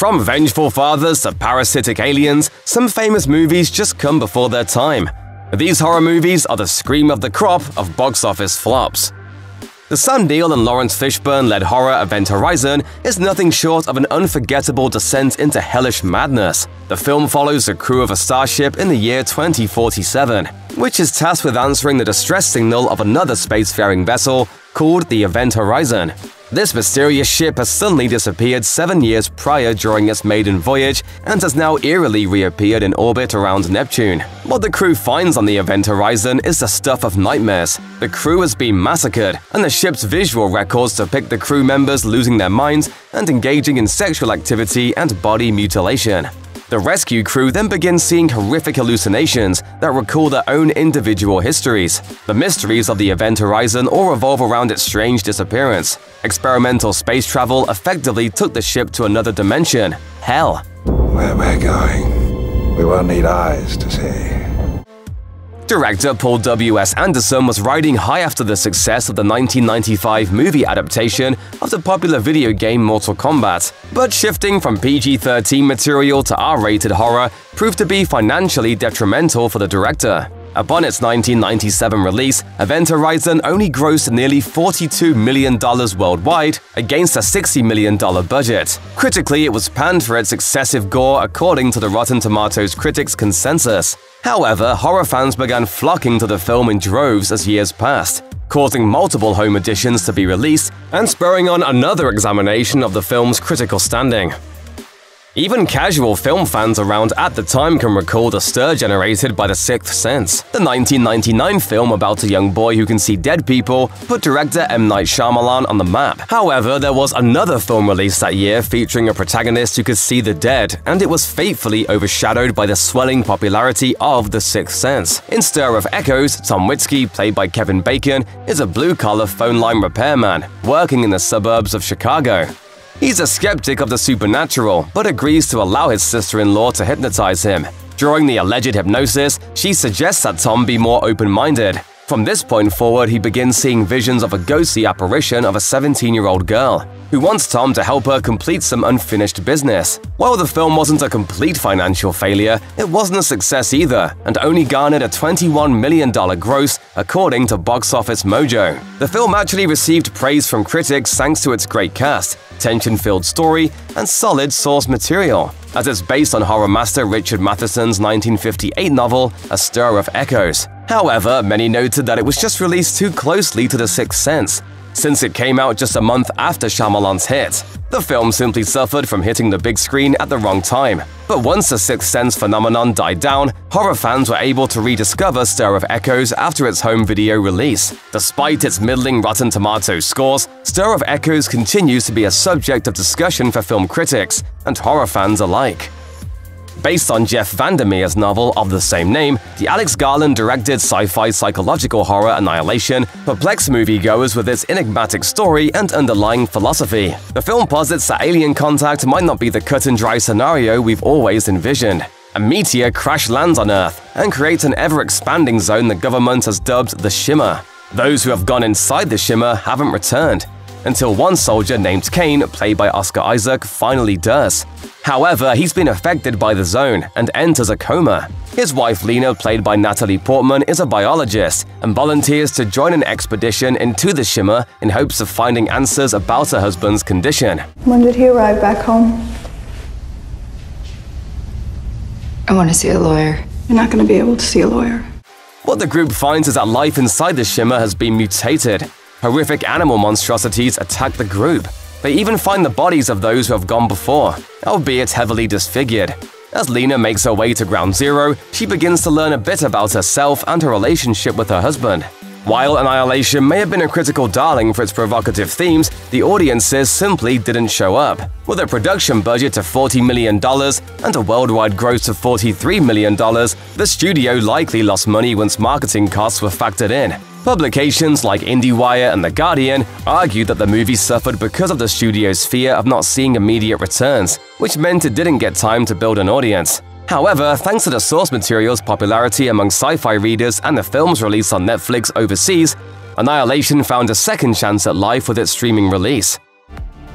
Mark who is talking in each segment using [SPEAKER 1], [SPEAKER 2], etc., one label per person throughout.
[SPEAKER 1] From vengeful fathers to parasitic aliens, some famous movies just come before their time. These horror movies are the scream of the crop of box office flops. The Sam Neill and Laurence Fishburne-led horror Event Horizon is nothing short of an unforgettable descent into hellish madness. The film follows the crew of a starship in the year 2047, which is tasked with answering the distress signal of another spacefaring vessel called the Event Horizon. This mysterious ship has suddenly disappeared seven years prior during its maiden voyage and has now eerily reappeared in orbit around Neptune. What the crew finds on the event horizon is the stuff of nightmares. The crew has been massacred, and the ship's visual records depict the crew members losing their minds and engaging in sexual activity and body mutilation. The rescue crew then begins seeing horrific hallucinations that recall their own individual histories. The mysteries of the event horizon all revolve around its strange disappearance. Experimental space travel effectively took the ship to another dimension, hell.
[SPEAKER 2] Where we're going, we won't need eyes to see.
[SPEAKER 1] Director Paul W.S. Anderson was riding high after the success of the 1995 movie adaptation of the popular video game Mortal Kombat, but shifting from PG-13 material to R-rated horror proved to be financially detrimental for the director. Upon its 1997 release, Event Horizon only grossed nearly $42 million worldwide against a $60 million budget. Critically, it was panned for its excessive gore according to the Rotten Tomatoes critics' consensus. However, horror fans began flocking to the film in droves as years passed, causing multiple home editions to be released and spurring on another examination of the film's critical standing. Even casual film fans around at the time can recall the stir generated by The Sixth Sense, the 1999 film about a young boy who can see dead people put director M. Night Shyamalan on the map. However, there was another film released that year featuring a protagonist who could see the dead, and it was fatefully overshadowed by the swelling popularity of The Sixth Sense. In Stir of Echoes, Tom Witzky, played by Kevin Bacon, is a blue-collar phone line repairman working in the suburbs of Chicago. He's a skeptic of the supernatural, but agrees to allow his sister-in-law to hypnotize him. During the alleged hypnosis, she suggests that Tom be more open-minded. From this point forward, he begins seeing visions of a ghostly apparition of a 17-year-old girl who wants Tom to help her complete some unfinished business. While the film wasn't a complete financial failure, it wasn't a success either, and only garnered a $21 million gross, according to Box Office Mojo. The film actually received praise from critics thanks to its great cast, tension-filled story, and solid source material, as it's based on horror master Richard Matheson's 1958 novel A Stir of Echoes. However, many noted that it was just released too closely to The Sixth Sense, since it came out just a month after Shyamalan's hit. The film simply suffered from hitting the big screen at the wrong time. But once the Sixth Sense phenomenon died down, horror fans were able to rediscover Stir of Echoes after its home video release. Despite its middling Rotten Tomatoes scores, Stir of Echoes continues to be a subject of discussion for film critics and horror fans alike. Based on Jeff VanderMeer's novel of the same name, the Alex Garland-directed sci-fi psychological horror Annihilation perplexed moviegoers with its enigmatic story and underlying philosophy. The film posits that alien contact might not be the cut-and-dry scenario we've always envisioned. A meteor crash lands on Earth and creates an ever-expanding zone the government has dubbed the Shimmer. Those who have gone inside the Shimmer haven't returned, until one soldier named Kane, played by Oscar Isaac, finally does. However, he's been affected by the zone and enters a coma. His wife Lena, played by Natalie Portman, is a biologist and volunteers to join an expedition into the Shimmer in hopes of finding answers about her husband's condition.
[SPEAKER 3] When did he arrive back home?
[SPEAKER 4] I want to see a lawyer.
[SPEAKER 3] You're not going to be able to see a lawyer.
[SPEAKER 1] What the group finds is that life inside the Shimmer has been mutated. Horrific animal monstrosities attack the group. They even find the bodies of those who have gone before, albeit heavily disfigured. As Lena makes her way to Ground Zero, she begins to learn a bit about herself and her relationship with her husband. While Annihilation may have been a critical darling for its provocative themes, the audiences simply didn't show up. With a production budget of $40 million and a worldwide gross of $43 million, the studio likely lost money once marketing costs were factored in. Publications like IndieWire and The Guardian argued that the movie suffered because of the studio's fear of not seeing immediate returns, which meant it didn't get time to build an audience. However, thanks to the source material's popularity among sci-fi readers and the film's release on Netflix overseas, Annihilation found a second chance at life with its streaming release.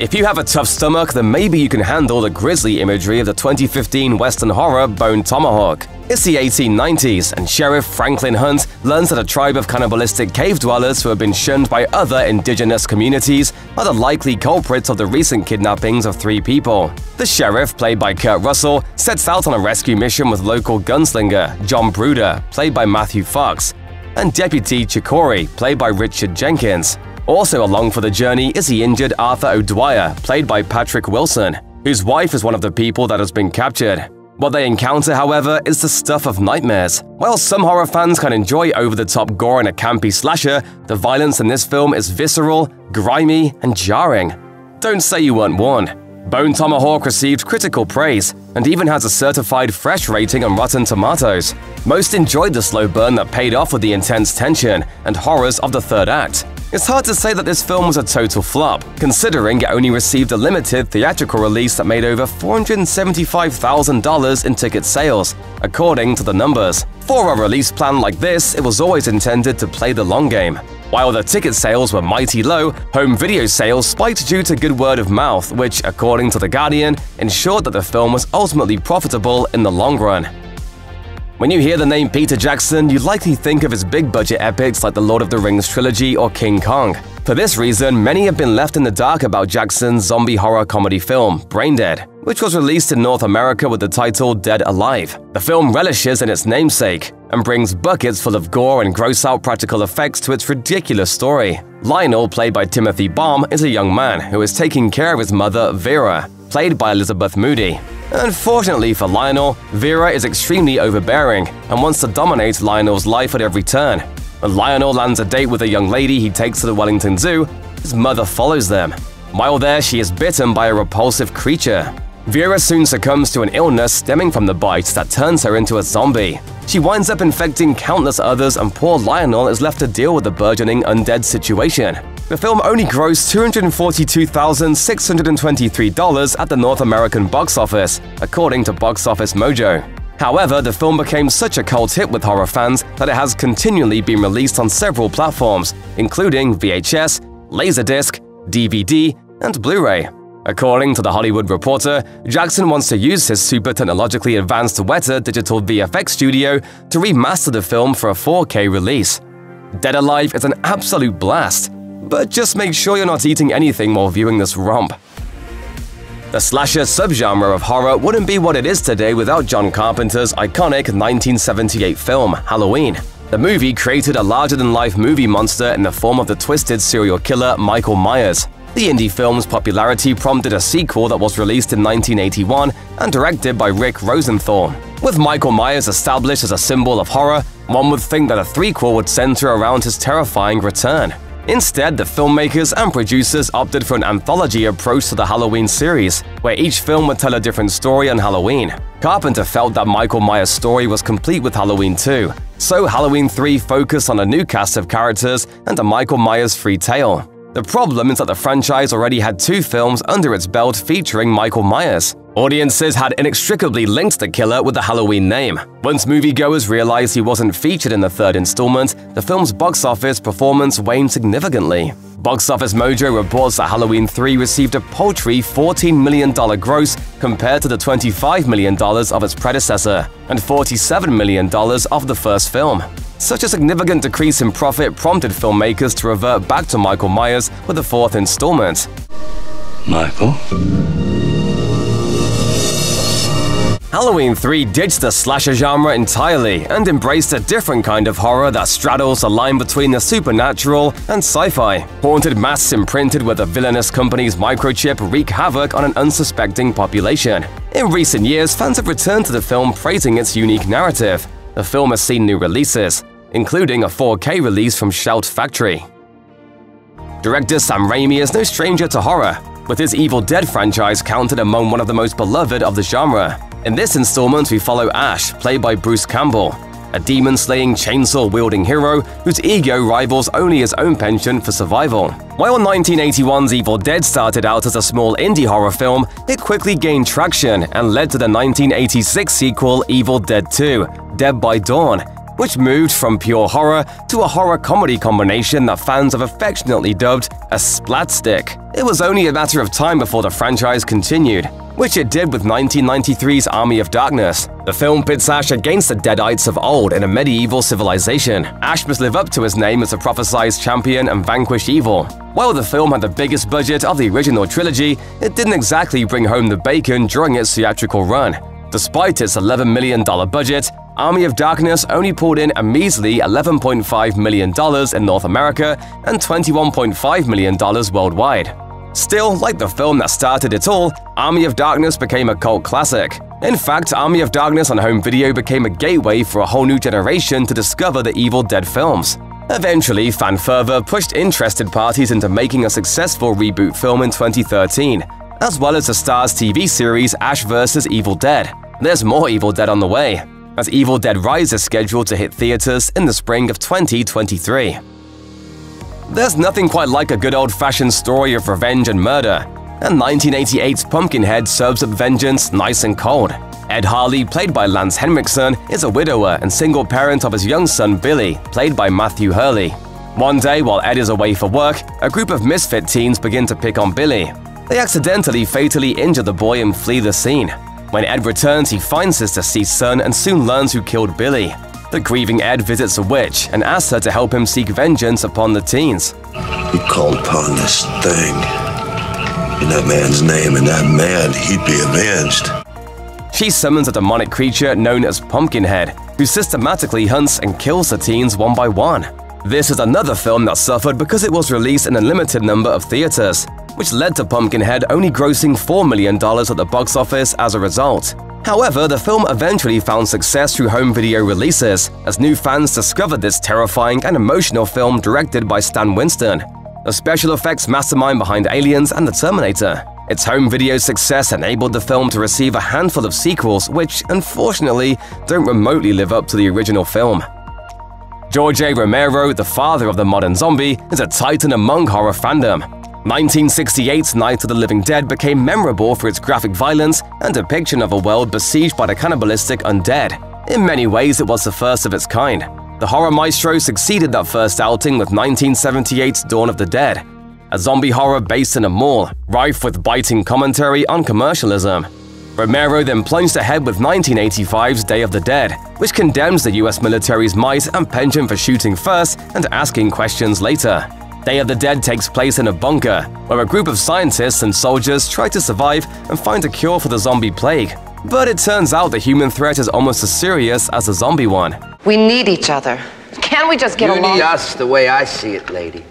[SPEAKER 1] If you have a tough stomach, then maybe you can handle the grisly imagery of the 2015 Western horror Bone Tomahawk. It's the 1890s, and Sheriff Franklin Hunt learns that a tribe of cannibalistic cave dwellers who have been shunned by other indigenous communities are the likely culprits of the recent kidnappings of three people. The sheriff, played by Kurt Russell, sets out on a rescue mission with local gunslinger John Bruder, played by Matthew Fox, and Deputy Chicory, played by Richard Jenkins. Also along for the journey is the injured Arthur O'Dwyer, played by Patrick Wilson, whose wife is one of the people that has been captured. What they encounter, however, is the stuff of nightmares. While some horror fans can enjoy over-the-top gore in a campy slasher, the violence in this film is visceral, grimy, and jarring. Don't say you weren't warned. Bone Tomahawk received critical praise and even has a certified fresh rating on Rotten Tomatoes. Most enjoyed the slow burn that paid off with the intense tension and horrors of the third act. It's hard to say that this film was a total flop, considering it only received a limited theatrical release that made over $475,000 in ticket sales, according to the numbers. For a release plan like this, it was always intended to play the long game. While the ticket sales were mighty low, home video sales spiked due to good word of mouth, which, according to The Guardian, ensured that the film was ultimately profitable in the long run. When you hear the name Peter Jackson, you likely think of his big-budget epics like the Lord of the Rings trilogy or King Kong. For this reason, many have been left in the dark about Jackson's zombie horror comedy film, Braindead, which was released in North America with the title Dead Alive. The film relishes in its namesake and brings buckets full of gore and gross-out practical effects to its ridiculous story. Lionel, played by Timothy Balme, is a young man who is taking care of his mother, Vera, played by Elizabeth Moody. Unfortunately for Lionel, Vera is extremely overbearing and wants to dominate Lionel's life at every turn. When Lionel lands a date with a young lady he takes to the Wellington Zoo, his mother follows them. While there, she is bitten by a repulsive creature. Vera soon succumbs to an illness stemming from the bite that turns her into a zombie. She winds up infecting countless others and poor Lionel is left to deal with the burgeoning undead situation. The film only grossed $242,623 at the North American box office, according to Box Office Mojo. However, the film became such a cult hit with horror fans that it has continually been released on several platforms, including VHS, Laserdisc, DVD, and Blu-ray. According to The Hollywood Reporter, Jackson wants to use his super technologically advanced Weta digital VFX studio to remaster the film for a 4K release. Dead Alive is an absolute blast, but just make sure you're not eating anything while viewing this romp. The slasher subgenre of horror wouldn't be what it is today without John Carpenter's iconic 1978 film, Halloween. The movie created a larger-than-life movie monster in the form of the twisted serial killer Michael Myers. The indie film's popularity prompted a sequel that was released in 1981 and directed by Rick Rosenthal. With Michael Myers established as a symbol of horror, one would think that a threequel would center around his terrifying return. Instead, the filmmakers and producers opted for an anthology approach to the Halloween series, where each film would tell a different story on Halloween. Carpenter felt that Michael Myers' story was complete with Halloween 2, so Halloween 3 focused on a new cast of characters and a Michael Myers-free tale. The problem is that the franchise already had two films under its belt featuring Michael Myers. Audiences had inextricably linked the killer with the Halloween name. Once moviegoers realized he wasn't featured in the third installment, the film's box office performance waned significantly. Box Office Mojo reports that Halloween 3 received a paltry $14 million gross compared to the $25 million of its predecessor and $47 million of the first film. Such a significant decrease in profit prompted filmmakers to revert back to Michael Myers with the fourth installment.
[SPEAKER 5] Michael?
[SPEAKER 1] Halloween 3 ditched the slasher genre entirely and embraced a different kind of horror that straddles the line between the supernatural and sci-fi. Haunted masks imprinted with a villainous company's microchip wreak havoc on an unsuspecting population. In recent years, fans have returned to the film praising its unique narrative. The film has seen new releases, including a 4K release from Shout Factory. Director Sam Raimi is no stranger to horror, with his Evil Dead franchise counted among one of the most beloved of the genre. In this installment, we follow Ash, played by Bruce Campbell, a demon-slaying, chainsaw-wielding hero whose ego rivals only his own penchant for survival. While 1981's Evil Dead started out as a small indie horror film, it quickly gained traction and led to the 1986 sequel Evil Dead 2, Dead by Dawn, which moved from pure horror to a horror comedy combination that fans have affectionately dubbed a splatstick. It was only a matter of time before the franchise continued, which it did with 1993's Army of Darkness. The film pits Ash against the Deadites of old in a medieval civilization. Ash must live up to his name as a prophesized champion and vanquish evil. While the film had the biggest budget of the original trilogy, it didn't exactly bring home the bacon during its theatrical run. Despite its $11 million budget, Army of Darkness only pulled in a measly $11.5 million in North America and $21.5 million worldwide. Still, like the film that started it all, Army of Darkness became a cult classic. In fact, Army of Darkness on home video became a gateway for a whole new generation to discover the Evil Dead films. Eventually, fan fervor pushed interested parties into making a successful reboot film in 2013, as well as the Starz TV series Ash vs. Evil Dead. There's more Evil Dead on the way, as Evil Dead Rise is scheduled to hit theaters in the spring of 2023. There's nothing quite like a good old-fashioned story of revenge and murder, and 1988's Pumpkinhead serves up vengeance nice and cold. Ed Harley, played by Lance Henriksen, is a widower and single parent of his young son Billy, played by Matthew Hurley. One day, while Ed is away for work, a group of misfit teens begin to pick on Billy. They accidentally fatally injure the boy and flee the scene. When Ed returns, he finds his deceased son and soon learns who killed Billy. The grieving Ed visits a witch and asks her to help him seek vengeance upon the teens.
[SPEAKER 6] He called upon this thing in that man's name, and that man, he'd be avenged.
[SPEAKER 1] She summons a demonic creature known as Pumpkinhead, who systematically hunts and kills the teens one by one. This is another film that suffered because it was released in a limited number of theaters, which led to Pumpkinhead only grossing $4 million at the box office as a result. However, the film eventually found success through home video releases, as new fans discovered this terrifying and emotional film directed by Stan Winston, the special effects mastermind behind Aliens and The Terminator. Its home video success enabled the film to receive a handful of sequels which, unfortunately, don't remotely live up to the original film. George A. Romero, the father of the modern zombie, is a titan among horror fandom. 1968's Night of the Living Dead became memorable for its graphic violence and depiction of a world besieged by the cannibalistic undead. In many ways, it was the first of its kind. The horror maestro succeeded that first outing with 1978's Dawn of the Dead, a zombie horror based in a mall, rife with biting commentary on commercialism. Romero then plunged ahead with 1985's Day of the Dead, which condemns the US military's might and penchant for shooting first and asking questions later. Day of the Dead takes place in a bunker, where a group of scientists and soldiers try to survive and find a cure for the zombie plague. But it turns out the human threat is almost as serious as the zombie one.
[SPEAKER 7] We need each other. Can't we just get
[SPEAKER 8] you
[SPEAKER 7] along?
[SPEAKER 8] need us the way I see it, lady.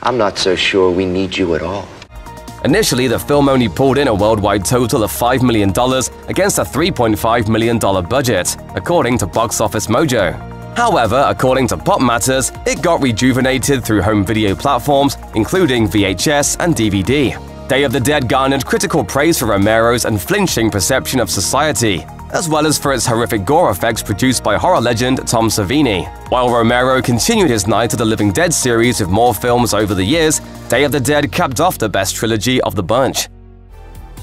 [SPEAKER 8] I'm not so sure we need you at all.
[SPEAKER 1] Initially, the film only pulled in a worldwide total of $5 million against a $3.5 million budget, according to Box Office Mojo. However, according to Pop Matters, it got rejuvenated through home video platforms, including VHS and DVD. Day of the Dead garnered critical praise for Romero's unflinching perception of society, as well as for its horrific gore effects produced by horror legend Tom Savini. While Romero continued his Night of the Living Dead series with more films over the years, Day of the Dead capped off the best trilogy of the bunch.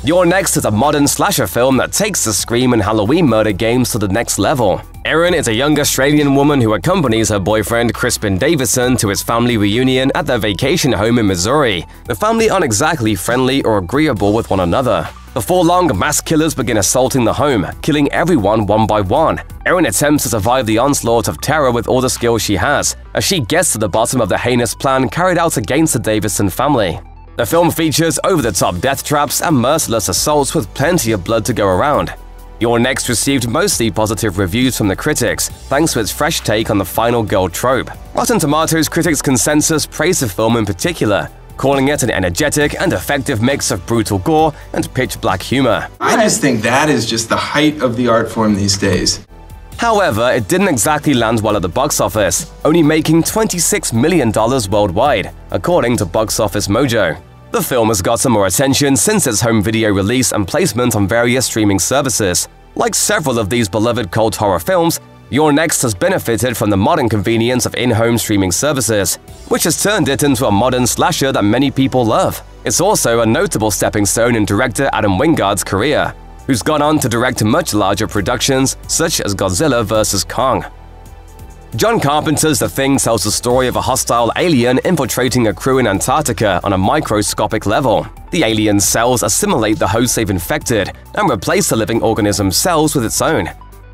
[SPEAKER 1] You're Next is a modern slasher film that takes the Scream and Halloween murder games to the next level. Erin is a young Australian woman who accompanies her boyfriend Crispin Davison to his family reunion at their vacation home in Missouri. The family aren't exactly friendly or agreeable with one another. Before long, mass killers begin assaulting the home, killing everyone one by one. Erin attempts to survive the onslaught of terror with all the skills she has, as she gets to the bottom of the heinous plan carried out against the Davison family. The film features over-the-top death traps and merciless assaults with plenty of blood to go around. You're Next received mostly positive reviews from the critics, thanks to its fresh take on the final girl trope. Rotten Tomatoes critics' consensus praised the film in particular, calling it an energetic and effective mix of brutal gore and pitch-black humor.
[SPEAKER 9] I just think that is just the height of the art form these days.
[SPEAKER 1] However, it didn't exactly land well at the box office, only making $26 million worldwide, according to Box Office Mojo. The film has gotten some more attention since its home video release and placement on various streaming services. Like several of these beloved cult horror films, You're Next has benefited from the modern convenience of in-home streaming services, which has turned it into a modern slasher that many people love. It's also a notable stepping stone in director Adam Wingard's career, who's gone on to direct much larger productions such as Godzilla vs. Kong. John Carpenter's The Thing tells the story of a hostile alien infiltrating a crew in Antarctica on a microscopic level. The alien cells assimilate the hosts they've infected and replace the living organism's cells with its own.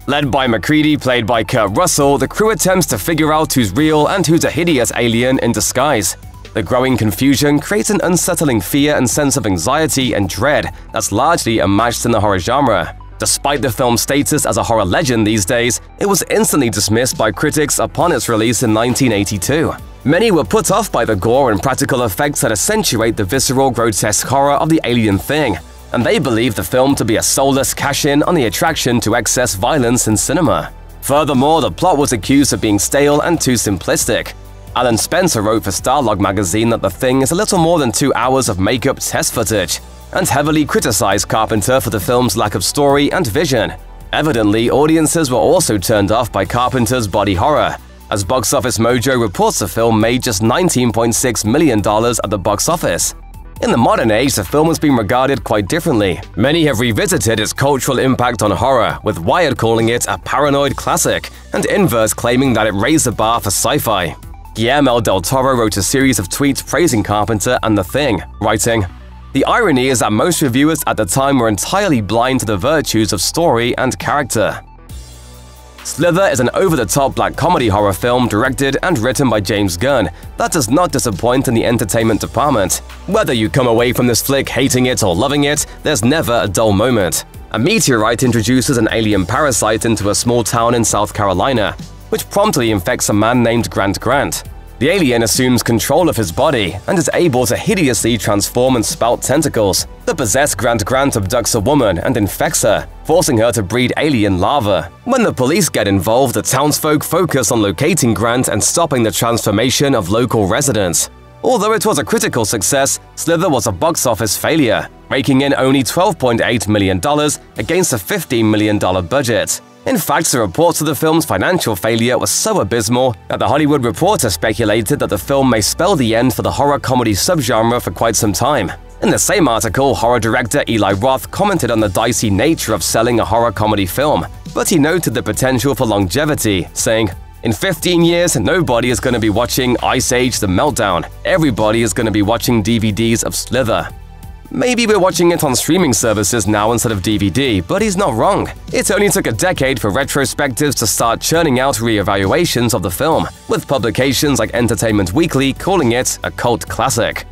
[SPEAKER 1] Led by MacReady, played by Kurt Russell, the crew attempts to figure out who's real and who's a hideous alien in disguise. The growing confusion creates an unsettling fear and sense of anxiety and dread that's largely unmatched in the horror genre. Despite the film's status as a horror legend these days, it was instantly dismissed by critics upon its release in 1982. Many were put off by the gore and practical effects that accentuate the visceral, grotesque horror of the alien thing, and they believed the film to be a soulless cash-in on the attraction to excess violence in cinema. Furthermore, the plot was accused of being stale and too simplistic. Alan Spencer wrote for Starlog magazine that the thing is a little more than two hours of makeup test footage, and heavily criticized Carpenter for the film's lack of story and vision. Evidently, audiences were also turned off by Carpenter's body horror, as Box Office Mojo reports the film made just $19.6 million at the box office. In the modern age, the film has been regarded quite differently. Many have revisited its cultural impact on horror, with Wired calling it a paranoid classic, and Inverse claiming that it raised the bar for sci-fi. Guillermo del Toro wrote a series of tweets praising Carpenter and The Thing, writing, The irony is that most reviewers at the time were entirely blind to the virtues of story and character. Slither is an over-the-top black comedy horror film directed and written by James Gunn that does not disappoint in the entertainment department. Whether you come away from this flick hating it or loving it, there's never a dull moment. A meteorite introduces an alien parasite into a small town in South Carolina, which promptly infects a man named Grant Grant. The alien assumes control of his body and is able to hideously transform and spout tentacles. The possessed Grant Grant abducts a woman and infects her, forcing her to breed alien larvae. When the police get involved, the townsfolk focus on locating Grant and stopping the transformation of local residents. Although it was a critical success, Slither was a box office failure, raking in only $12.8 million against a $15 million budget. In fact, the reports of the film's financial failure were so abysmal that The Hollywood Reporter speculated that the film may spell the end for the horror comedy subgenre for quite some time. In the same article, horror director Eli Roth commented on the dicey nature of selling a horror comedy film, but he noted the potential for longevity, saying, in 15 years, nobody is going to be watching Ice Age The Meltdown. Everybody is going to be watching DVDs of Slither. Maybe we're watching it on streaming services now instead of DVD, but he's not wrong. It only took a decade for retrospectives to start churning out re-evaluations of the film, with publications like Entertainment Weekly calling it a cult classic.